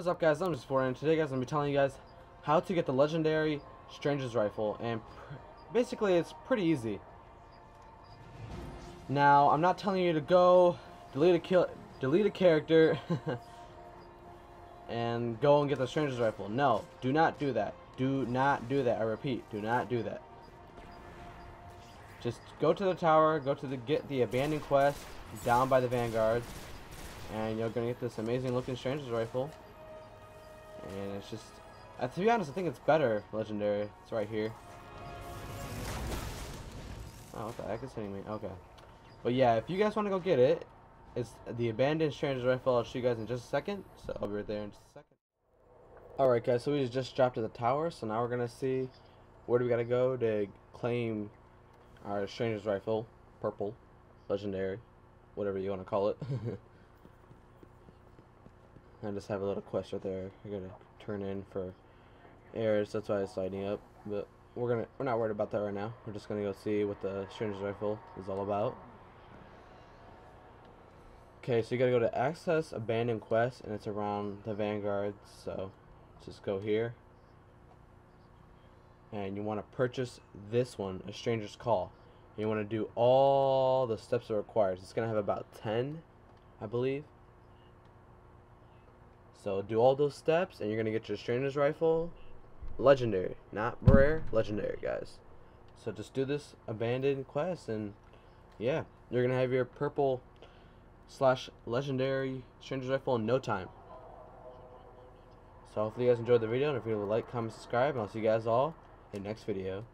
is up guys, I'm just for and today guys I'm going to be telling you guys how to get the legendary Stranger's Rifle and basically it's pretty easy. Now I'm not telling you to go delete a kill delete a character and go and get the Stranger's Rifle. No, do not do that. Do not do that. I repeat, do not do that. Just go to the tower, go to the get the abandoned quest down by the vanguard and you're gonna get this amazing looking stranger's rifle and it's just uh, to be honest I think it's better legendary. It's right here. Oh what the heck is hitting me? Okay. But yeah if you guys want to go get it it's the abandoned stranger's rifle. I'll show you guys in just a second. So I'll be right there in just a second. Alright guys so we just dropped to the tower. So now we're gonna see where do we gotta go to claim our stranger's rifle. Purple. Legendary. Whatever you want to call it I just have a little quest right there. I gotta turn in for Eris. That's why it's lighting up. But we're gonna we're not worried about that right now. We're just gonna go see what the stranger's rifle is all about. Okay, so you gotta go to access abandoned quest, and it's around the vanguard. So just go here, and you want to purchase this one, a stranger's call. And you want to do all the steps it requires. It's gonna have about ten, I believe. So do all those steps and you're to get your stranger's rifle. Legendary. Not rare. Legendary, guys. So just do this abandoned quest and yeah. You're to have your purple slash legendary stranger's rifle in no time. So hopefully you guys enjoyed the video. And if you like, comment, subscribe. And I'll see you guys all in the next video.